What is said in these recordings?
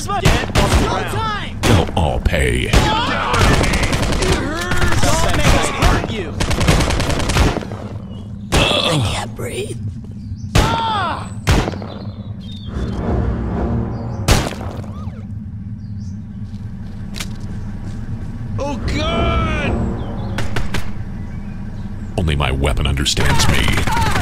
Here's my Get time. They'll all pay. Don't make us hurt you. I can't breathe. Oh God! Only my weapon understands me.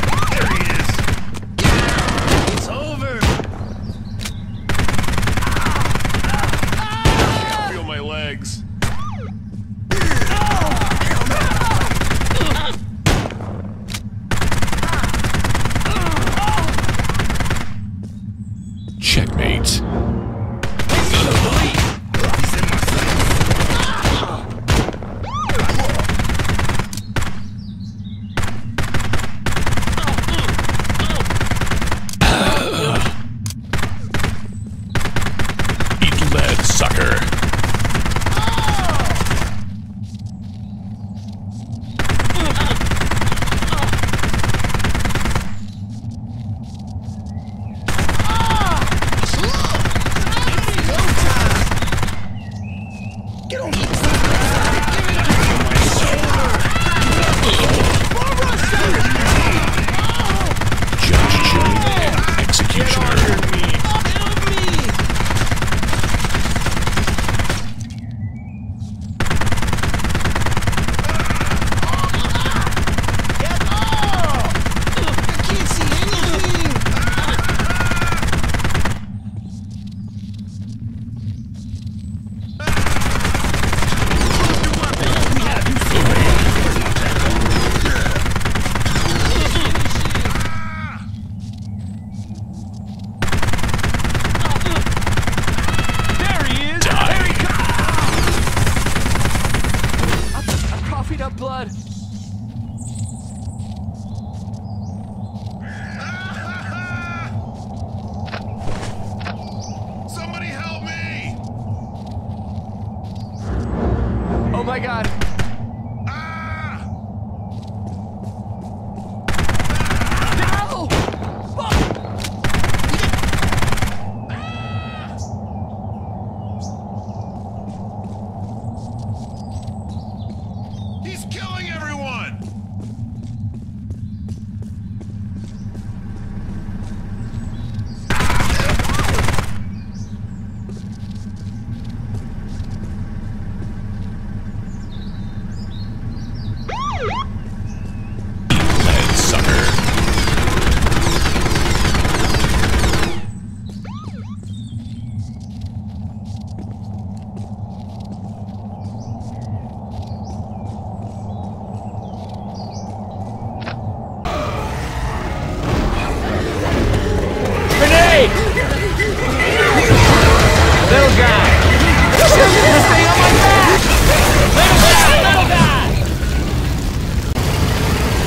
my God.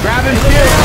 Grab and shoot.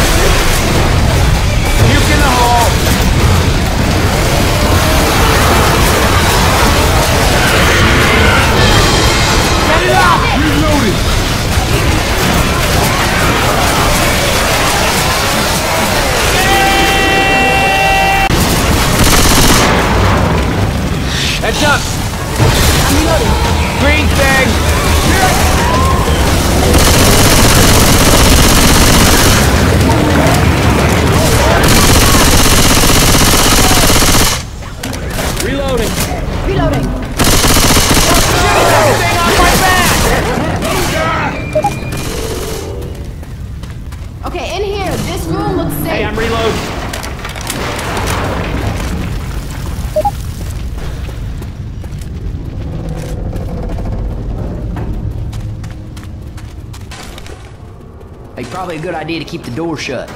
probably a good idea to keep the door shut.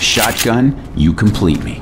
Shotgun, you complete me.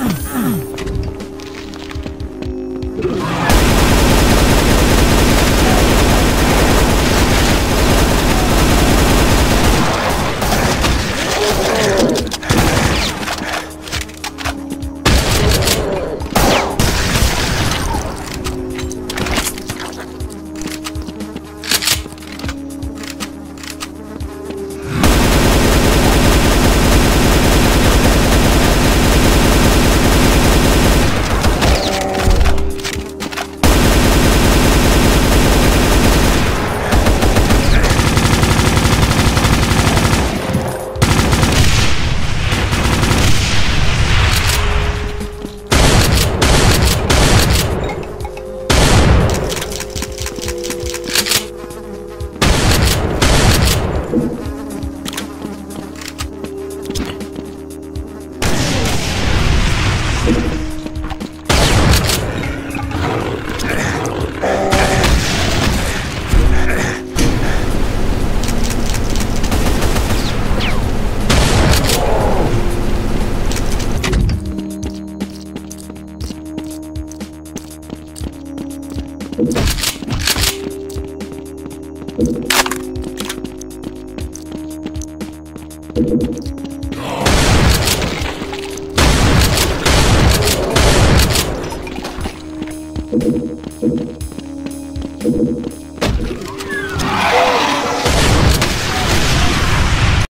You.